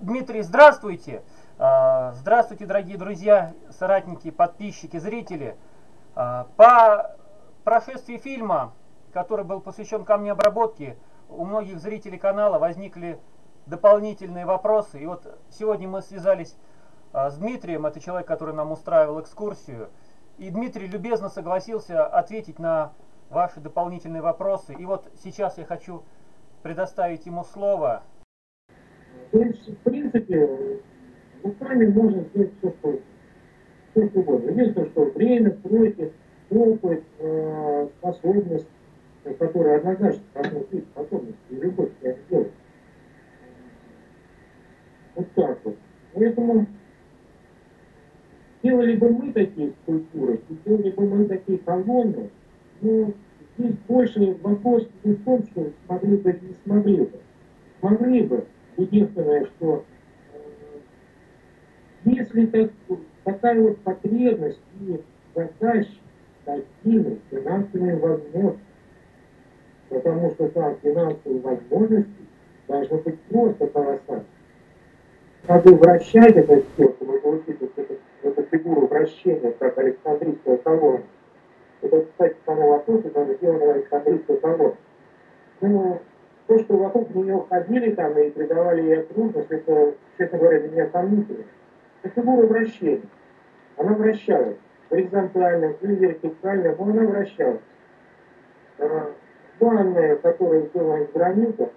Дмитрий, здравствуйте! А, здравствуйте, дорогие друзья, соратники, подписчики, зрители. А, по прошествии фильма, который был посвящен камнеобработке, у многих зрителей канала возникли дополнительные вопросы. И вот сегодня мы связались а, с Дмитрием, это человек, который нам устраивал экскурсию. И Дмитрий любезно согласился ответить на ваши дополнительные вопросы. И вот сейчас я хочу предоставить ему слово. То есть, в принципе, руками можно сделать все, что, все, что угодно. Единственное, что время, сроки, опыт, э, способность, которая однозначно должна быть способность и любовь к делать. Вот так вот. Поэтому делали бы мы такие скульптуры, делали бы мы такие колонны, но здесь больше вопрос не в том, что смогли бы или не смогли бы. Смогли бы, Единственное, что э, если так, такая вот потребность и задача такими финансовыми возможностями, потому что там финансовые возможности должны быть просто колоссальны. Надо вращать это все, чтобы получить вот эту, эту фигуру вращения, как Александрийская колонна. Это, кстати, само вопрос, это сделано Александрийская колонна. Ну, то, что вокруг нее ходили там и придавали ей трудность, это, честно говоря, для меня сомнительно. Это фигура вращения. Она вращалась. Горизонтально, вертикально, но она вращалась. А, которая сделана из гранита,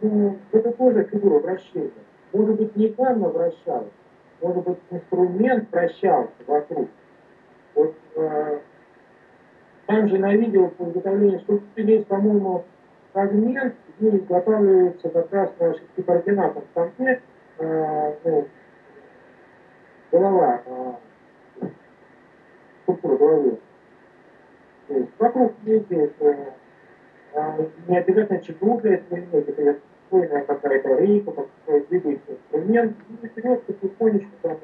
ну, это тоже фигура вращения. Может быть, не ванна вращалась, может быть, инструмент вращался вокруг. Вот э, там же на видео по изготовлению скульптуры есть, по-моему, фрагмент, где изготавливается как раз на шестикоординатном станке э, ну, голова, э, структура головы. То есть вокруг ездит э, э, не обязательно ЧПУ для этого иметь, это спокойная какая-то рейка, какой двигается инструмент, и вперед потихонечку там.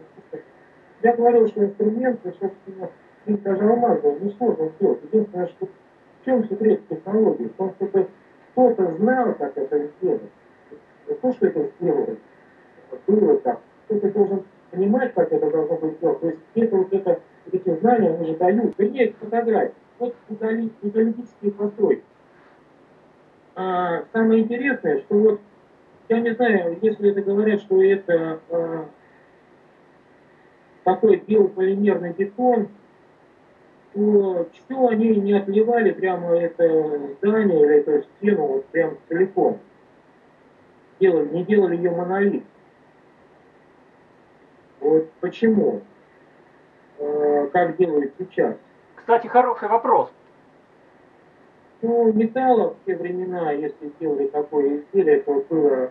Я говорил, что инструмент, собственно, даже алмазный, несложно сделать. Единственное, что в чем секрет технологии? В том, чтобы кто-то знал, как это сделать. Не то, что это сделали, было так. Кто-то должен понимать, как это должно быть сделано. То есть это вот это, эти знания, они дают. Вернее, фотографии. Вот металлические постройки. А, самое интересное, что вот, я не знаю, если это говорят, что это а, такой биополимерный бетон, то все они не отливали прямо это здание или эту стену вот прям целиком. Делали, не делали ее монолит. Вот почему? Э, как делают сейчас? Кстати, хороший вопрос. Ну, металла в те времена, если делали такое изделие, то было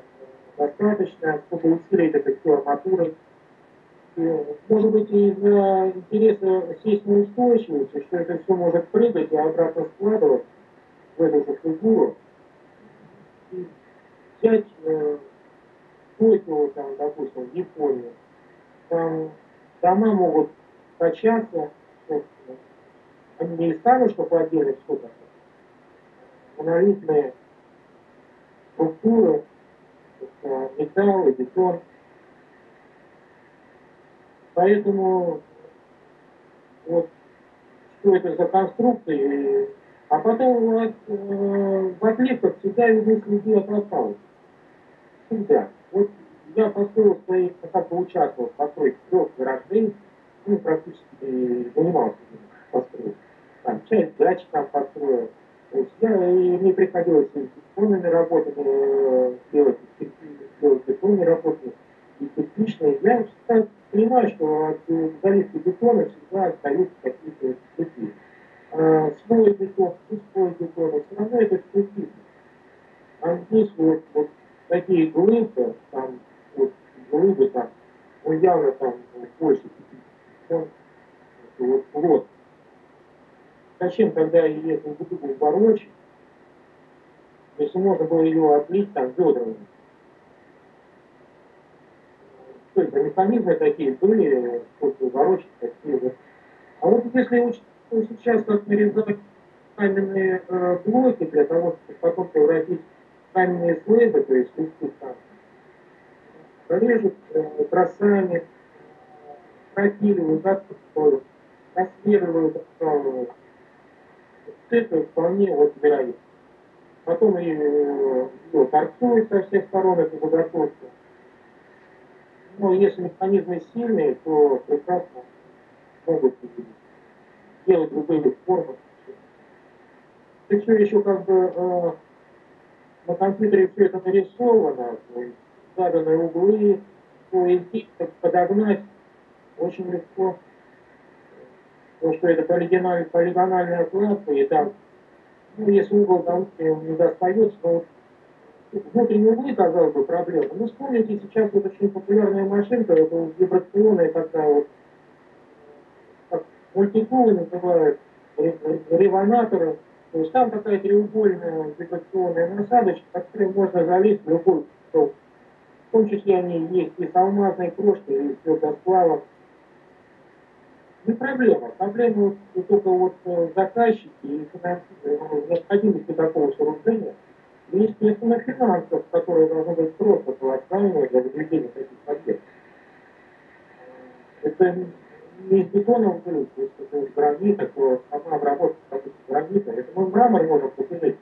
достаточно, чтобы усилить это все арматурой может быть, из-за интереса сейсмоустойчивости, что это все может прыгать и обратно складывать в эту же фигуру, и взять э, Токио, там, допустим, Японию, там дома могут качаться, они не из камушка подделать что-то, монолитные структуры, металл и бетон, Поэтому вот что это за конструкции. А потом вот, э, в отливках всегда видны следы от. Всегда. Вот я построил свои, как бы участвовал в постройке трех гаражей, ну, практически занимался постройкой. Там часть дач там построил. Есть я, и мне приходилось и с бетонными работами э, делать, и делать бетонные работы, и кирпичные. Я всегда понимаю, что от заливки бетона всегда остаются какие-то следы. А, слой бетона, и слой бетона, все равно это следы. А здесь вот, вот такие глыбы, там, вот глыбы там, ну явно там больше 50 вот плод. Зачем, когда я эту глыбу ворочать, если можно было ее отлить там ведрами, то есть механизмы такие были, чтобы ворочать такие А вот если учить сейчас как нарезать каменные э, блоки для того, чтобы потом превратить каменные слэбы, то есть листы там, режут э, тросами, пропиливают, закрывают, рассмеривают, обкалывают. Это вполне вот вероятно. Потом ее торцуют со всех сторон, эту заготовку. Ну, если механизмы сильные, то прекрасно могут делать любые формы. Все еще как бы э, на компьютере все это нарисовано, то заданные углы, то есть подогнать очень легко. Потому что это полигональная, полигональная и там, ну, если угол там не достается, то вот внутренние углы, казалось бы, проблема. Но вспомните, сейчас вот очень популярная машинка, это вибрационная такая вот, как мультикулы называют, реванаторы. То есть там такая треугольная вибрационная насадочка, в которой можно залезть в любой стол. В том числе они есть и с алмазной крошкой, и с сплавом. Не проблема. Проблема только вот э, заказчики и финансирование, необходимости такого сооружения – и, естественно, финансов, которые должны быть просто колоссальные для выделения таких объектов. Это не из бетона вылить, если это из гранита, то сама обработка как гранита, это мы мрамор можем купить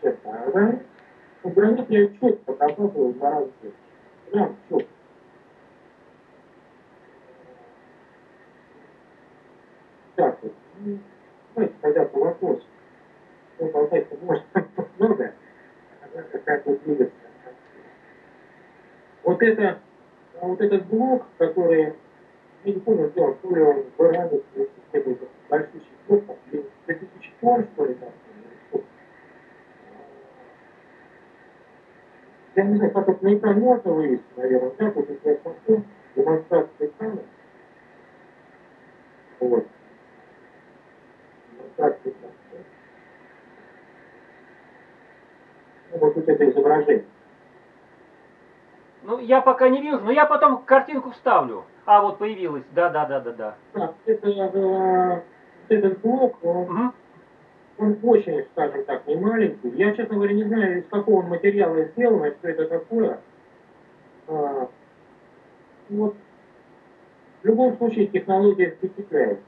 чем-то, а гранит, ну, гранит я четко обрабатываю два раза в Прям четко. Так, вот. Ну, давайте тогда по вопросу. Ну, болтать-то можно много какая-то двигаться. Вот это, вот этот блок, который, я не помню, где он, то ли он в Иране, какой-то большущий там, 2000 тонн, что ли, там, я не знаю, как это на экран можно вывести, наверное, так вот, если я смотрю, демонстрация экрана, вот, демонстрация экрана, вот тут это изображение. Ну, я пока не вижу, но я потом картинку вставлю. А, вот появилась. Да, да, да, да, да. Это, э, этот блок, он, угу. он очень, скажем так, не маленький. Я, честно говоря, не знаю, из какого материала сделано, что это такое. А, вот. В любом случае технология впечатляет.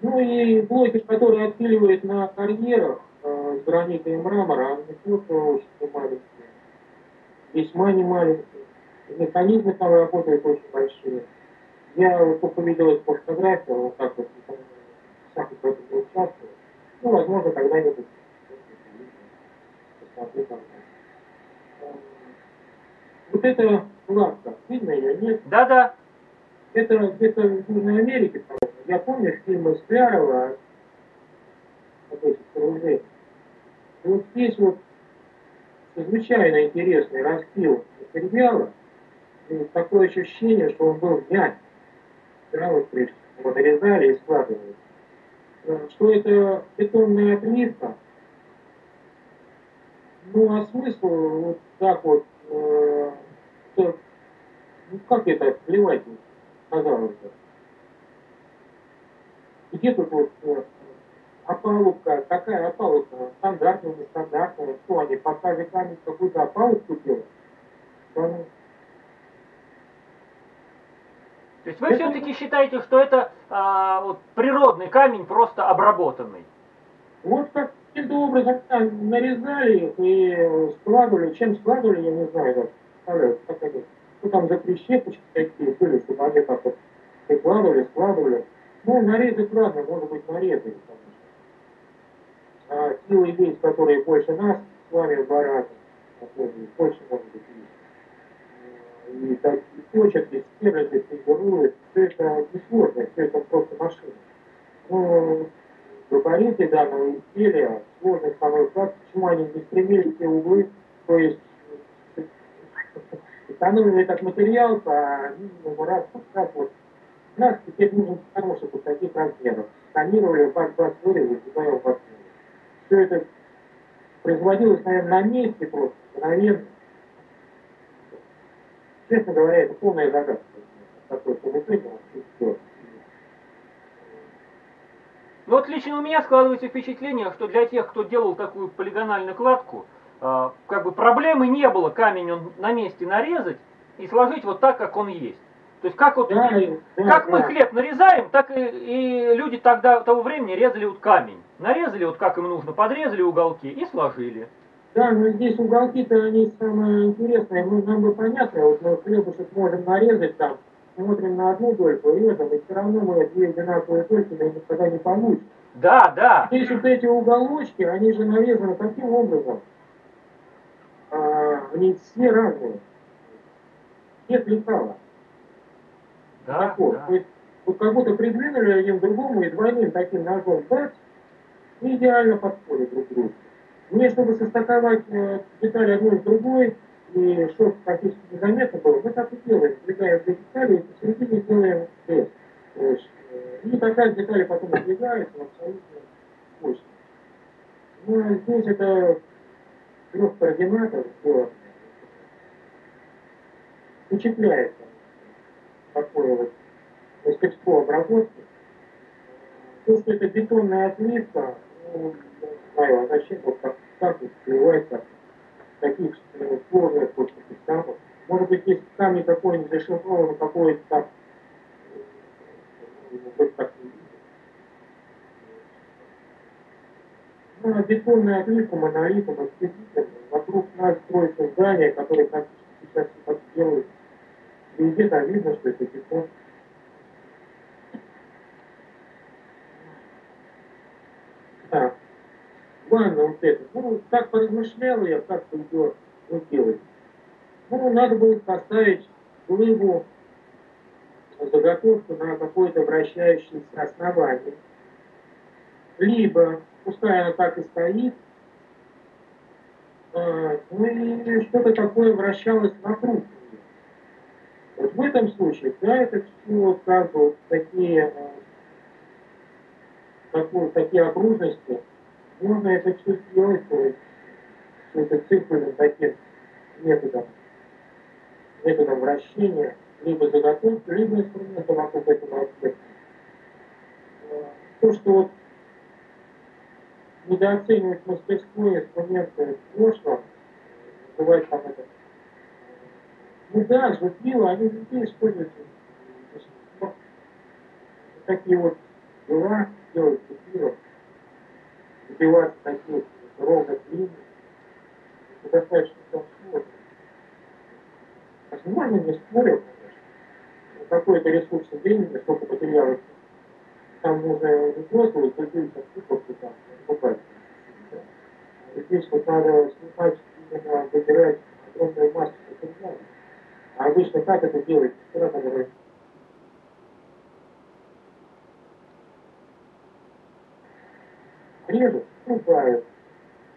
Ну и блоки, которые отпиливают на карьерах э, с гранита и мрамора, они тоже очень маленькие. Весьма не маленькие. Механизмы там работают очень большие. Я вот только видел их по фотографиям, вот так вот, сам в этом не участвую. Ну, возможно, когда-нибудь посмотрю там. Вот это лапка, видно ее, нет? Да-да. Это где-то в Южной Америке, я помню фильмы Склярова об этих сооружениях. И вот здесь вот чрезвычайно интересный распил материала, и такое ощущение, что он был снят. Да, вот прежде его нарезали и складывали. Э, что это бетонная отливка. Ну, а смысл вот так вот, э, что, ну, как это плевать, казалось бы где тут вот э, опалубка, какая опалубка, стандартная, нестандартная, что они поставили камень какую-то опалубку делают? То есть вы все-таки считаете, что это а, вот, природный камень, просто обработанный? Вот как каким-то образом нарезали их и складывали. Чем складывали, я не знаю, даже представляю, как они. Ну там за прищепочки такие были, чтобы они так вот складывали, складывали. Ну, нарезать разные, может быть, нарезали, конечно. А силы есть, которые больше нас, с вами в два раза, больше, может быть, есть. И, так, и точат, и стирают, и фигуруют. Все это несложно, все это просто машина. Но габариты данного изделия, сложность самой факт, почему они не стремили те углы, то есть экономили этот материал по минимуму раз, раз вот нас теперь нужен хороший вот таких размеров. Сканировали бак бак вырезали, туда его. Все это производилось, наверное, на месте просто, мгновенно. Честно говоря, это полная загадка. Такое повышение, все. Ну вот лично у меня складывается впечатление, что для тех, кто делал такую полигональную кладку, э, как бы проблемы не было камень он на месте нарезать и сложить вот так, как он есть. То есть как вот Да, да, как мы да. хлеб нарезаем, так и, и люди тогда того времени резали вот камень. Нарезали вот как им нужно, подрезали уголки и сложили. Да, но здесь уголки-то они самые интересные. Ну, нам бы понятно, вот мы хлебушек можем нарезать там, смотрим на одну дольку, режем, и все равно мы две одинаковые дольки мы никогда не получим. Да, да. Здесь вот эти уголочки, они же нарезаны таким образом. А, они все разные. Нет лекала. Да, Так вот, да. то есть вот как будто придвинули один другому и двойным таким ножом бац, и идеально подходят друг к другу. Мне, чтобы состыковать э, детали одну с другой, и чтобы практически незаметно было, мы так и делаем. Сдвигаем две детали и посередине делаем есть, э, и такая детали потом сдвигаются абсолютно точно. Ну, а здесь это трех координатов сделано. Впечатляет такое вот мастерство обработки. То, что это бетонная отливка, ну, знаю, а зачем вот как, как вот сливается э, сложных вот таких камнях. Может быть, если в камне какой-нибудь зашифрован какой-то там, как не видно. Ну, а бетонная отливка, монолитом, вокруг нас строится здание, которое практически сейчас так делают. И где-то видно, что это бетон. Так, ванна вот эта. Ну, так поразмышлял я, как ее ну, делать. Ну, надо будет поставить глыбу, заготовку на какое-то вращающееся основание. Либо, пускай она так и стоит, а, ну и что-то такое вращалось вокруг. Вот в этом случае, да, это все как вот такие, э, такой- такие окружности, можно это все сделать, то есть все циркульным таким методом, методом вращения, либо заготовки, либо инструмента вокруг этого объекта. Э, То, что вот недооценивать мастерство инструменты в прошлом, называть там это ну да, жутило, они везде используются. Такие вот дела делать жутило, добиваться таких ровных линий, это достаточно там сложно. Возможно, не спорю, конечно, но какой-то ресурс времени, сколько материалов, там нужно не просто вот поделиться цифры там, покупать. А Здесь вот надо снимать, именно выбирать огромную массу материалов. А обычно как это делается? Режут, срубают,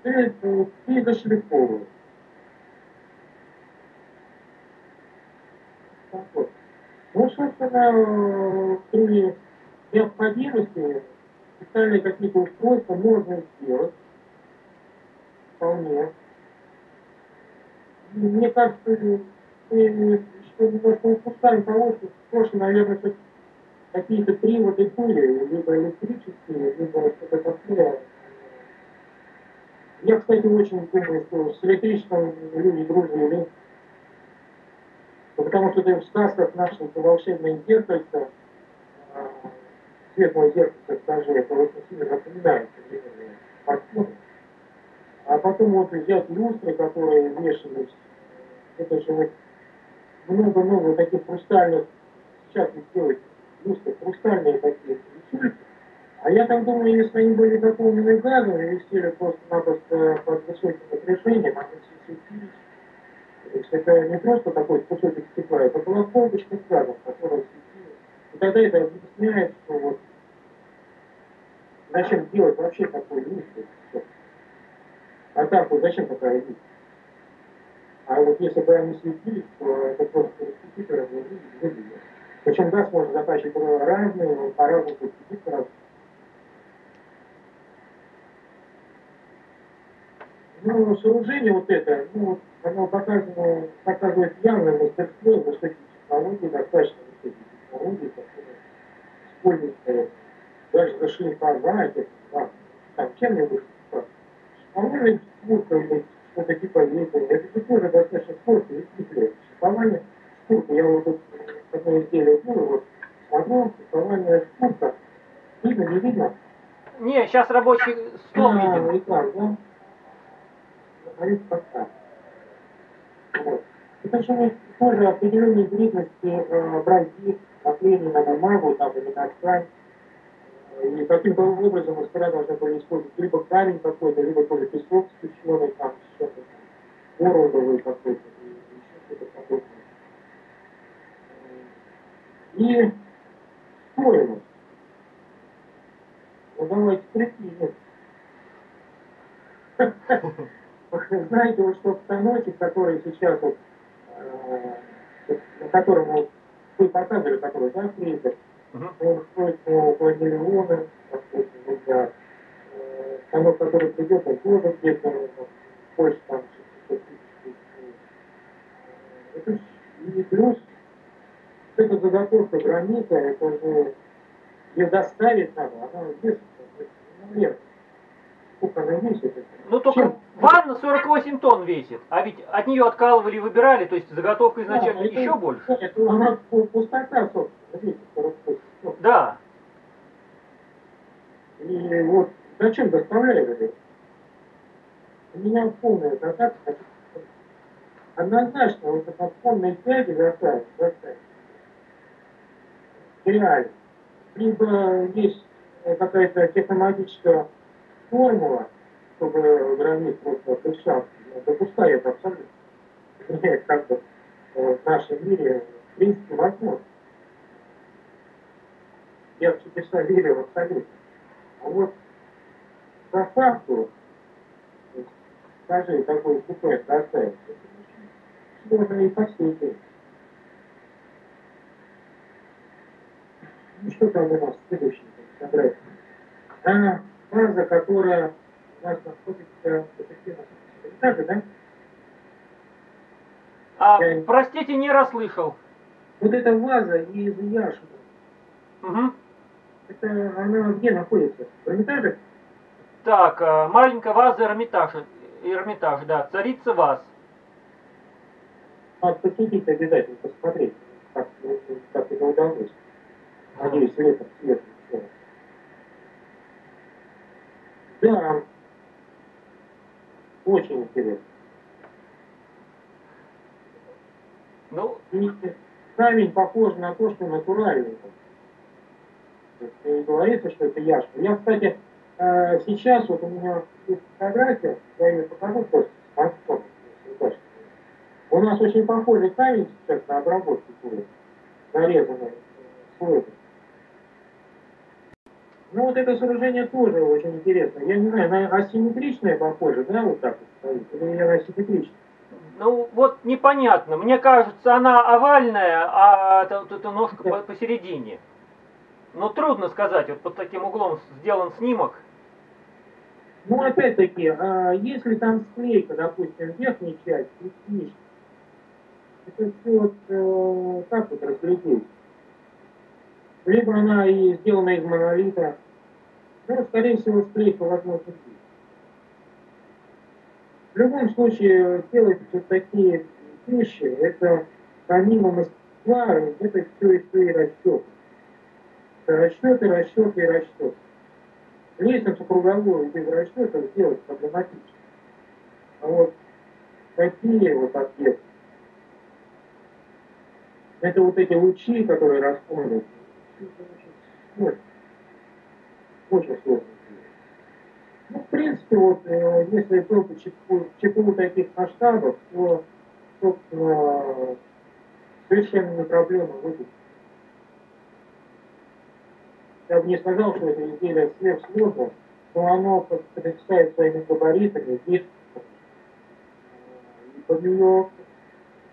и, зашлифовывают. Так вот. Ну, собственно, при необходимости специальные какие-то устройства можно сделать. Вполне. Мне кажется, э, э, что немножко упускаем того, что тоже, наверное, какие-то приводы были, либо электрические, либо что-то такое. Я, кстати, очень думаю, что с электричеством люди дружили. Потому что ты в сказках наших это волшебное зеркальце, а, светлое зеркальце, скажи, это очень сильно современные смартфоны. А потом вот взять люстры, которые вешались, это же вот много-много таких хрустальных, сейчас ведь делают люстры, хрустальные такие рисунки. А я так думаю, если они были заполнены газом и висели просто-напросто под высоким напряжением, они все светились. То есть это не просто такой кусочек стекла, это была колбочка с газом, которая светилась. И тогда это объясняет, что вот зачем делать вообще такой люстр. А так вот зачем такая люстра? А вот если бы они светились, то это просто репетитор не выглядит. Причем газ можно закачивать разный, он по-разному светить по-разному. Ну, сооружение вот это, ну, оно показано, показывает явное мастерство высокие технологии, достаточно высокие технологии, которые используются даже за это, да, там чем-нибудь, шпанули, мусор, все-таки поездили. Это же тоже достаточно сложно и хитрое. Шифрование шкурки. Я вот тут одно изделие было, вот смотрел, шифрование шкурка. Видно, не видно? Не, сейчас рабочий стол а, видим. Экран, да? Говорит пока. Вот. Это же тоже определенные вредности э, бразит, наклеение на бумагу, там, или на ткань. И каким-то образом мастера должны были использовать либо камень какой-то, либо тоже песок спущенный, там, что-то, бородовый какой-то, еще что-то подобное. И стоимость. Ну давайте прикинем. Знаете, вот что станочек, который сейчас вот, э, на котором вы показывали, который, да, фрезер, Он стоит около миллиона, допустим. Э, Станок, который придет, он тоже где-то больше там 600 тысяч. И плюс эта заготовка гранита, это же ее доставить надо, она ну, нет. Сколько она весит? это? Ну только Чем? ванна 48 тонн весит, а ведь от нее откалывали и выбирали, то есть заготовка изначально Да, это- еще больше. Это она пу- пустота, видите, 48 тонн. Да. И вот зачем доставляют это? У меня полная загадка. Однозначно, вот это полной тяги заставить, заставить. Реально. Либо есть э, какая-то технологическая формула, чтобы границ просто отличался. Допускаю это абсолютно. Нет, как бы э, в нашем мире в принципе возможно. Я в чудеса верю абсолютно. А вот по факту, скажи, такой купе доставить, это очень сложно и по всей. Ну что там у нас следующий фотография? А, фаза, которая у нас находится. Так же, да? А, Я- простите, не расслышал. Вот эта ваза из яшмы, Мгм. это она где находится? В Эрмитаже? Так, а, маленькая ваза Эрмитажа. Эрмитаж, да, царица ваз. Надо посетить обязательно, посмотреть, как, как это удалось. Надеюсь, летом свет еще. Да, очень интересно. Ну, Видите, камень похож на то, что натуральный. Не говорится, что это яшка. Я, кстати, э, сейчас вот у меня есть фотография, я ее покажу если удачно. У нас очень похожий камень сейчас на обработке будет, нарезанный э, слоем. Ну вот это сооружение тоже очень интересно. Я не знаю, на асимметричное похоже, да, вот так вот стоит, или на асимметричное? ну вот непонятно. Мне кажется, она овальная, а это, вот эта ножка по- посередине. Но трудно сказать, вот под таким углом сделан снимок. Ну, опять-таки, а если там склейка, допустим, верхняя часть и нижняя, это все вот э, так вот разглядеть. Либо она и сделана из монолита, ну, скорее всего, склейка возможно есть. В любом случае, делать вот такие вещи, это помимо мастерства, это все еще и расчет. Расчеты, расчеты и расчеты. Лестницу круговую без расчета сделать проблематично. А вот такие вот объекты, это вот эти лучи, которые расходят, это очень сложно. Ну, в принципе, вот, э, если только ЧПУ, ЧПУ таких масштабов, то, собственно, совершенно проблема выпустить. Я бы не сказал, что это изделие сверхсложно, но оно представляет своими габаритами, и под нее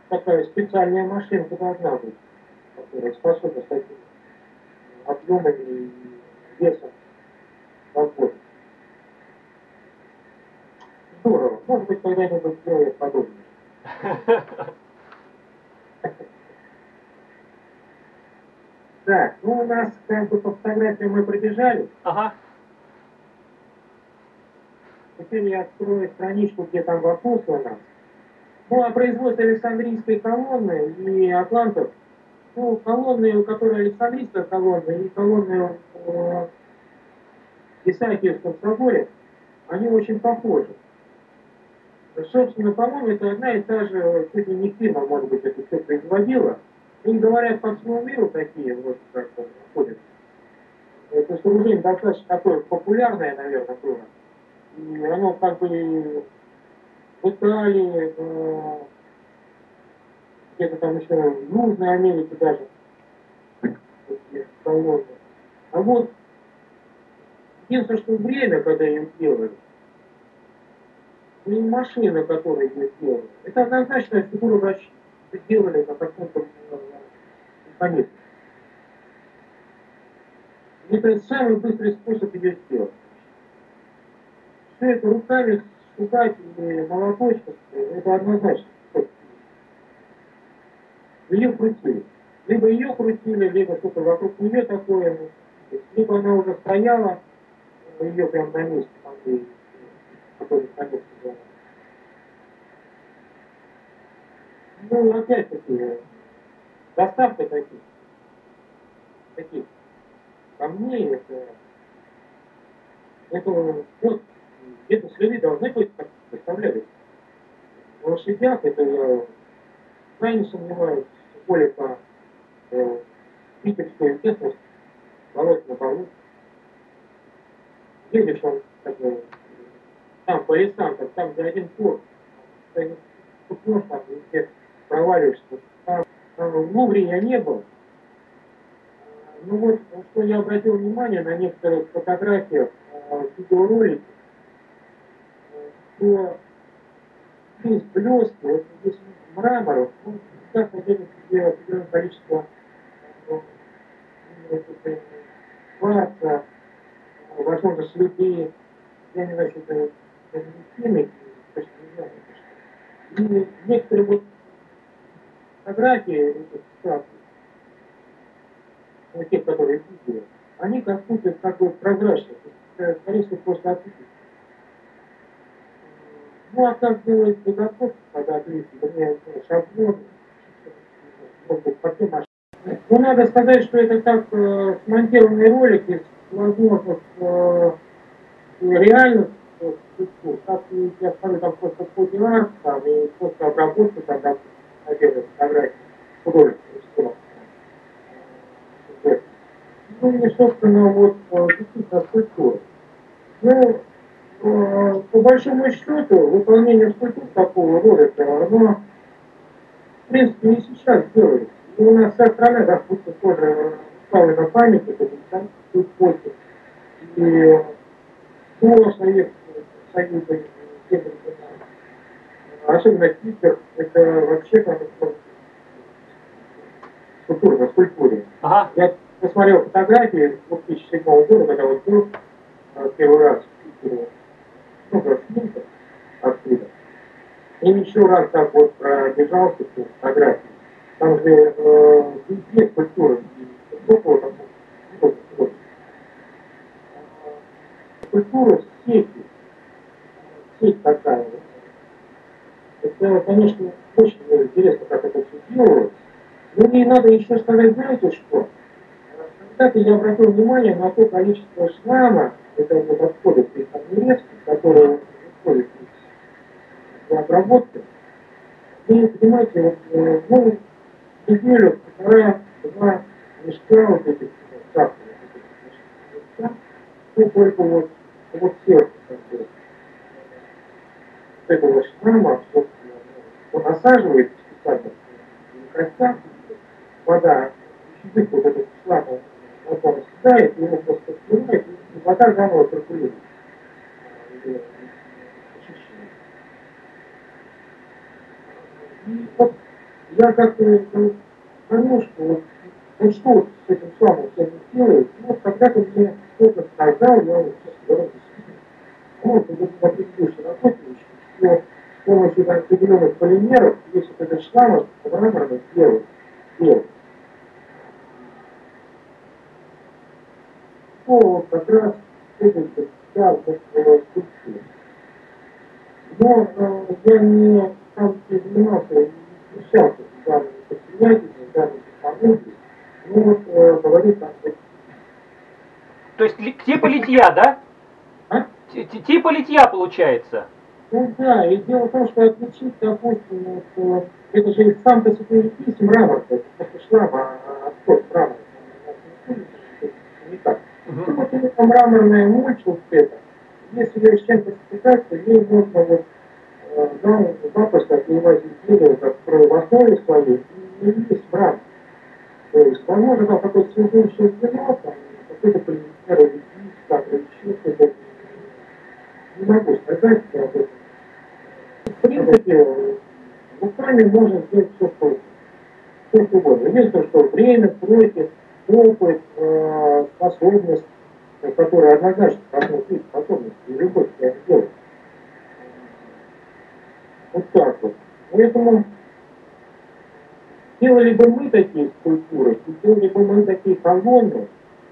такая специальная машинка должна быть, которая способна с такими объемами и весом работать. Здорово. Может быть, когда-нибудь сделаем подобное. Так, ну у нас как бы по фотографиям мы пробежали. Ага. теперь я открою страничку, где там вопрос у нас. Ну, о производстве Александрийской колонны и атлантов. Ну, колонны, у которой Александрийская колонна и колонны в Исаакиевском соборе, они очень похожи. Собственно, по-моему, это одна и та же, чуть ли не фирма, может быть, это все производила. И говорят, по всему миру такие вот как находятся. Это сооружение достаточно такое популярное, наверное, было. И оно как бы в Италии, э, где-то там еще в Южной Америке даже. А вот единственное, что время, когда ее делали, не машина, которая ее сделала, это однозначно фигура врача. Сделали на каком-то механизме. Это самый быстрый способ ее сделать. Все это руками шукать или молоточком, это однозначно. Ее крутили. Либо ее крутили, либо что-то вокруг нее такое. Либо она уже стояла, ее прям на месте, там, где Ну, опять-таки, доставка таких, таких камней, это, это вот, где-то следы должны быть, как представляли. В лошадях, это я крайне сомневаюсь, по э, питерской местности, болото на полу. Едешь он, бы, там по лесам, там, там где один кур, ты купнешь там, где проваливаешься. Там, там, в Лувре я не был, ну вот, что я обратил внимание на некоторых фотографиях, э, видеоролики, что есть блески, вот здесь мрамор, ну, сейчас содержит в себе определенное количество возможно, следы, я не знаю, что это, знаю, и некоторые вот фотографии этих ситуаций, ну, тех, которые видели, они как будто как бы прозрачные, скорее всего, просто отсутствуют. Ну, а как делать заготовку, когда ты, вернее, шаблон, ну, надо сказать, что это как э, смонтированный ролик из возможных э, реальных э, структур. Как я скажу, там просто подиар, там, и просто обработка, допустим, наделать фотографии художественных ну и, собственно, вот действительно скульптура. Ну, э, по большому счету, выполнение скульптур такого рода, оно, в принципе, не сейчас делается. И у нас вся страна, допустим, тоже стала на память, это Викторийский эпохи. И снова Совет Союза, особенно Питер, это вообще как скульптура на скульптуре. Ага. Я посмотрел фотографии 2007 года, когда вот был э, первый раз в Питере, много снимков оттуда. И еще раз так вот пробежался по фотографии. Там же э, там, вот, вот. Скульптура с сети, сеть такая. Это, конечно, очень интересно, как это все делается. Ну и надо еще сказать, знаете что? Кстати, я обратил внимание на то количество шрама, это вот отходит при резки, которые выходят для обработки. И, понимаете, вот, э, ну, неделю, полтора, два мешка вот этих вот этих ну, только вот, вот сверху, как бы, вот этого шрама, собственно, он насаживает специально на костях, вода, язык вот этот вот он съедает, его просто снимает, и вода заново циркулирует. Вот я как-то понял, что вот, вот что вот с этим самым всем делает, ну, вот когда-то мне кто-то сказал, я вот, честно говоря, вот, это на предыдущей работе еще, что с помощью определенных полимеров, если этот шланг мраморный делать, делать, по как раз этой вся скульптура. Но э, я не не занимался, не встречался с данными предприятиями, данными технологиями. Ну вот э, говорит там, что То есть типа литья, да? А? Типа литья получается. Ну да, и дело в том, что отличить, допустим, вот, э, это же сам по себе лепись мрамор, это просто шлам, а а отход мрамора. У нас не так. Ну Мгм. вот именно мраморная мульча вот эта, если ее с чем-то сочетать, то ей можно вот, э, да, запросто отливать изделие, как в основе своей, и есть мрамор. То есть, возможно, связующее звено, там, какой-то полимер, гипс, там, или еще что-то, не могу сказать, я об этом. В принципе, руками можно сделать все, что. Все, угодно. Единственное, что время, сроки, опыт, э, способность, э, которая однозначно должна быть способность и любовь этому делать. Вот так вот. Поэтому делали бы мы такие скульптуры, делали бы мы такие колонны,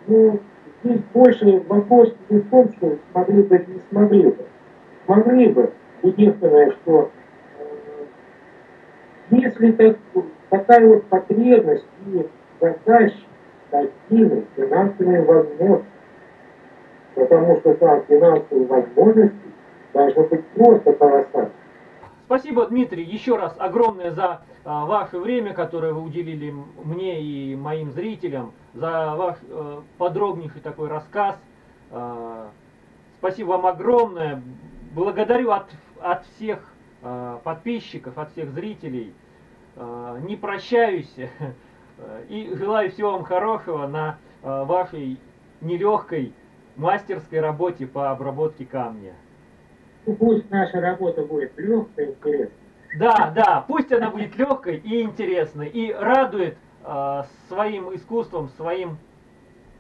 ну, здесь больше вопрос не в том, что смогли бы или не смогли бы. Смогли бы. Единственное, что э, если так, такая вот потребность и заказчик такими финансовыми возможностями, потому что там финансовые возможности должны быть просто колоссальные. Спасибо, Дмитрий, еще раз огромное за а, ваше время, которое вы уделили мне и моим зрителям, за ваш э, подробнейший такой рассказ. А, спасибо вам огромное. Благодарю от, от всех а, подписчиков, от всех зрителей. А, не прощаюсь и желаю всего вам хорошего на а, вашей нелегкой мастерской работе по обработке камня. Пусть наша работа будет легкой, интересной. Да, да, пусть она будет легкой и интересной, и радует а, своим искусством, своим,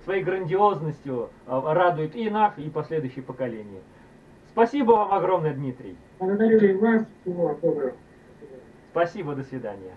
своей грандиозностью, а, радует и нас, и последующие поколения. Спасибо вам огромное, Дмитрий. Благодарю и вас. Всего доброго. Спасибо, до свидания.